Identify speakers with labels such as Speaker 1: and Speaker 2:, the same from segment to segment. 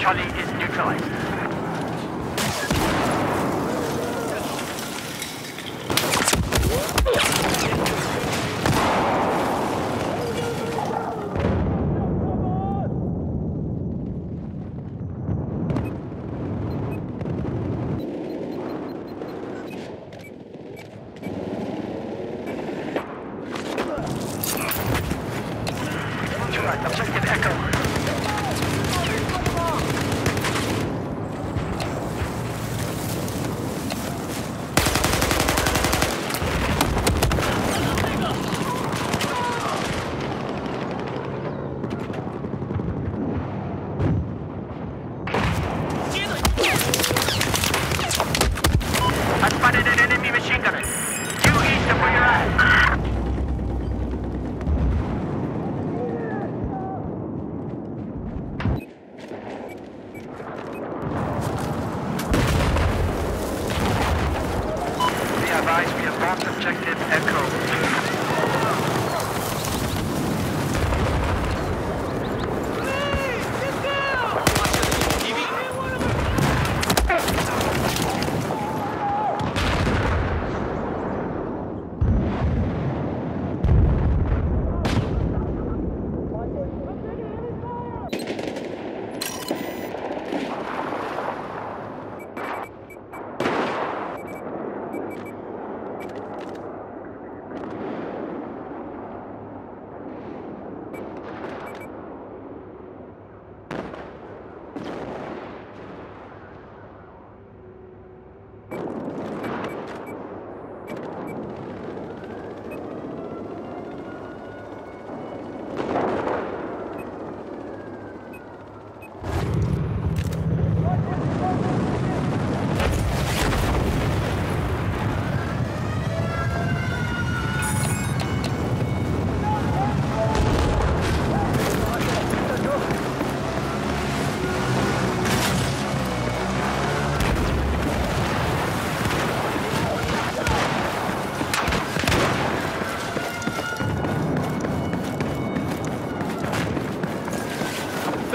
Speaker 1: Charlie is neutralized. enemy machine gunner.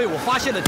Speaker 2: 我发现了
Speaker 3: 你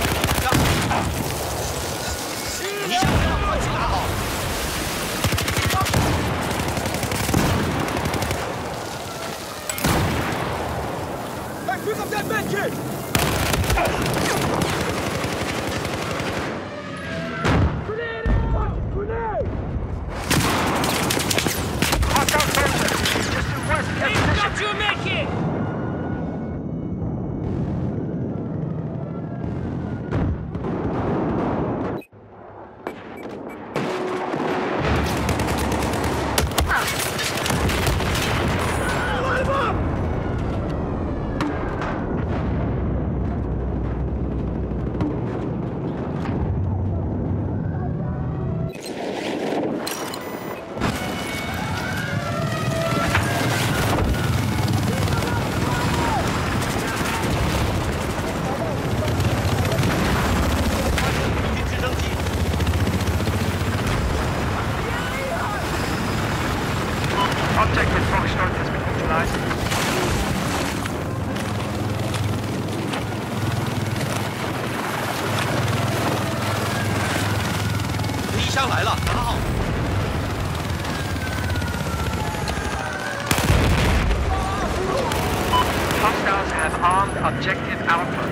Speaker 1: objective Alpha.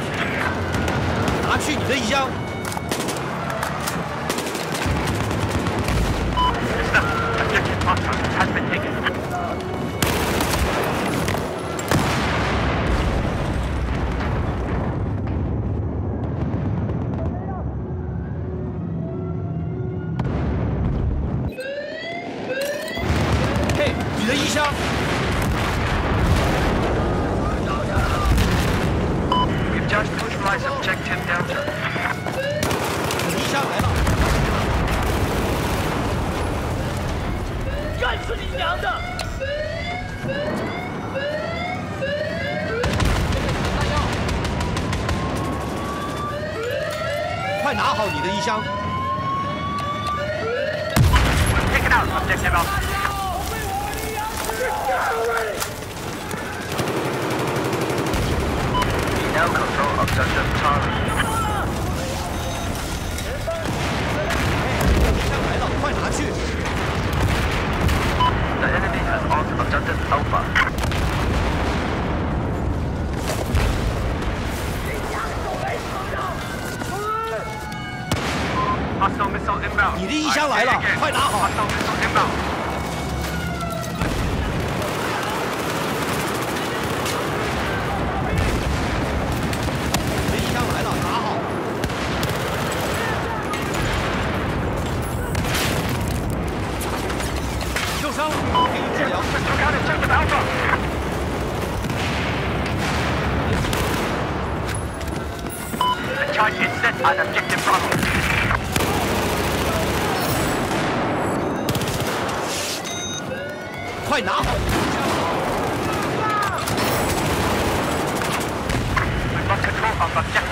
Speaker 2: Stop.
Speaker 1: Objective Alpha has been taken.
Speaker 2: Hey, 你的衣箱。你下来了。
Speaker 3: 干死你娘的！
Speaker 2: 快拿好你的衣箱。
Speaker 1: Take it out of the now control of Objective Charlie.
Speaker 2: 快拿！冲好
Speaker 1: 把这个